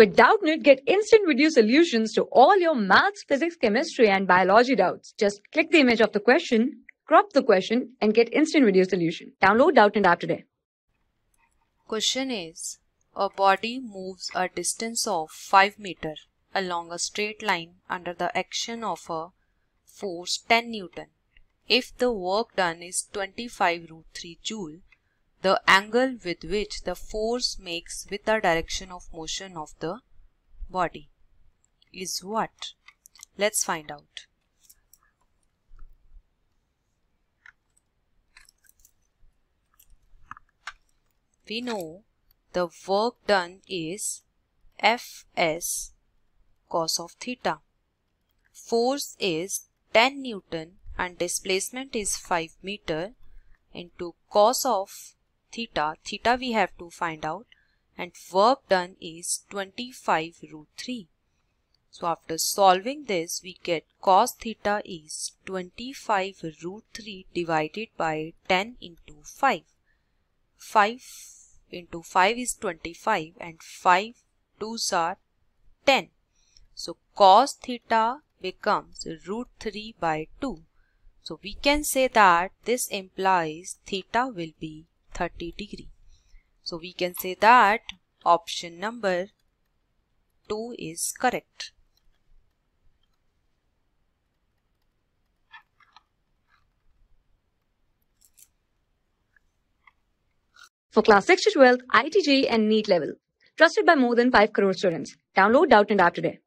With Doubtnut, get instant video solutions to all your maths, physics, chemistry, and biology doubts. Just click the image of the question, crop the question, and get instant video solution. Download Doubtnut app today. Question is, a body moves a distance of 5 meter along a straight line under the action of a force 10 Newton. If the work done is 25 root 3 joule, the angle with which the force makes with the direction of motion of the body is what? Let's find out. We know the work done is Fs cos of theta. Force is 10 Newton and displacement is 5 meter into cos of theta. Theta we have to find out and work done is 25 root 3. So after solving this we get cos theta is 25 root 3 divided by 10 into 5. 5 into 5 is 25 and 5 2s are 10. So cos theta becomes root 3 by 2. So we can say that this implies theta will be 30 degree. So we can say that option number 2 is correct. For class 6 to 12, IIT JEE and NEET level. Trusted by more than 5 crore students. Download Doubtnut app today.